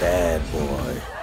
bad boy.